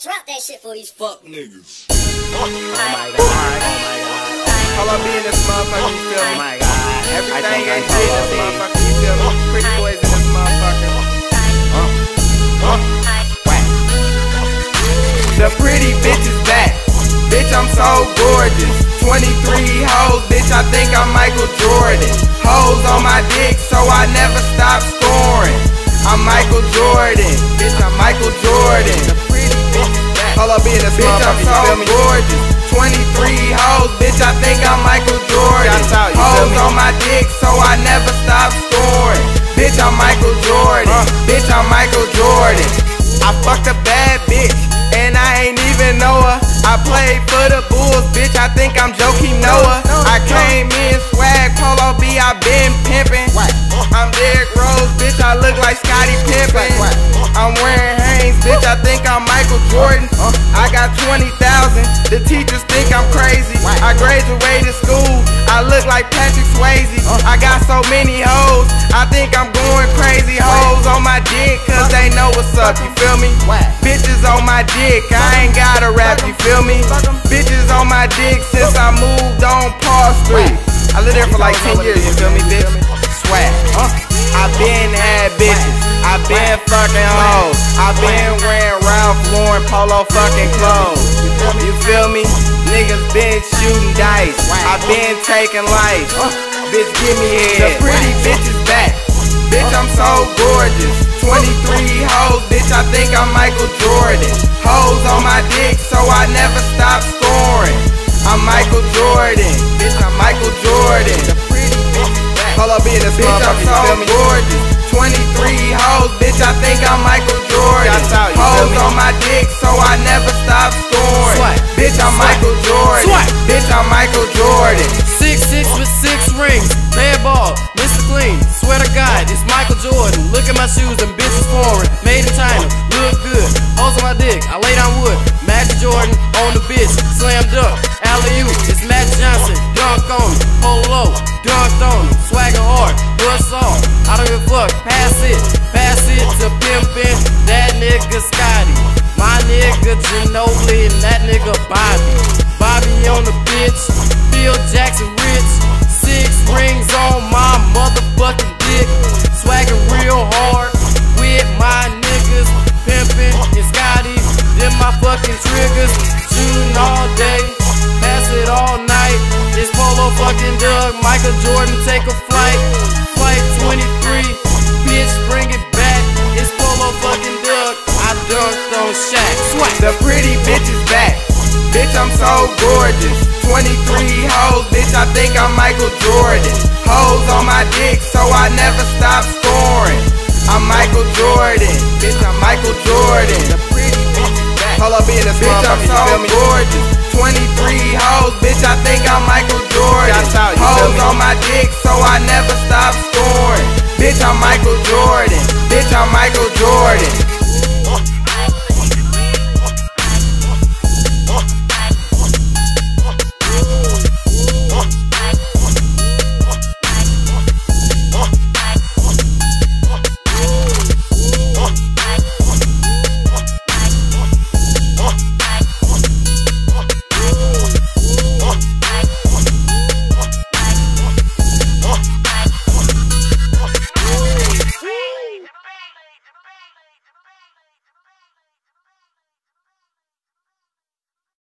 drop that shit for these fuck niggas. Oh my god. Hold up, in this motherfucker, you feel me? Everything ain't in this motherfucker, you feel me? Pretty boys in this motherfucker. Whack. The pretty bitch is back. Bitch, I'm so gorgeous. 23 hoes, bitch, I think I'm Michael Jordan. Hoes on my dick, so I never stop scoring. I'm Michael Jordan. Bitch, I'm Michael Jordan. Up, in this bitch, I'm so gorgeous. 23 hoes, bitch, I think I'm Michael Jordan. Out, Hoes on my dick, so I never stop scoring. Bitch, I'm Michael Jordan. Uh. Bitch, I'm Michael Jordan. I fucked a bad bitch, and I ain't even know her. I played for the Bulls, bitch. I think I'm Joakim Noah. I came in swag, Polo B. I been pimping. Whack. I'm Derrick Rose, bitch. I look like Scottie Pippen. Michael Jordan. I got 20,000. The teachers think I'm crazy. I graduated school. I look like Patrick Swayze. I got so many hoes. I think I'm going crazy. Hoes on my dick, cause they know what's up. You feel me? Bitches on my dick. I ain't gotta rap. You feel me? Bitches on my dick since I moved on Paul Street. I lived there for like 10 years. You feel me, bitch? Swag. I been had bitches. I been fucking hoes. I been wearing Ralph Lauren polo fucking clothes. You feel me? Niggas been shooting dice. I been taking life. Bitch, give me head. The pretty bitch is back. Bitch, I'm so gorgeous. 23 hoes, bitch, I think I'm Michael Jordan. Hoes on my dick, so I never stop scoring. I'm Michael Jordan. Bitch, I'm Michael Jordan. The pretty bitch is back. Hold up, be in this bitch, I'm so gorgeous. 23 hoes, bitch, I think I'm Michael Jordan. Shouts out, you feel Hoes on my dick, so I never stop scoring. Swat. Bitch, I'm Swat. Michael Jordan. Swat. Bitch, I'm Michael Jordan. Six six with six rings, bad ball, Mr. Clean. Swear to God, it's Michael Jordan. Look at my shoes, them bitches foreign. Made in China, look good. Hoes on my dick, I lay down wood. Magic Jordan on the bitch, slam dunk. Alley oop, nigga Bobby. Bobby on the bitch, Phil Jackson rich. Six rings on my motherfucking dick. Swaggin' real hard with my niggas. Pimpin' and Scotty, them my fucking triggers. Shooting all day, pass it all night. It's Polo fucking Doug, Michael Jordan, take a flight. Flight 23, I'm so gorgeous. 23 hoes, bitch, I think I'm Michael Jordan. Hoes on my dick, so I never stop scoring. I'm Michael Jordan. Bitch, I'm Michael Jordan. The bitch. Hold up, be in this bitch, I'm so gorgeous. 23 hoes, bitch, I think I'm Michael Jordan. Shouts out, you feel Hoes on my dick, so I never stop scoring. Bitch, I'm Michael Jordan. Bitch, I'm Michael Jordan.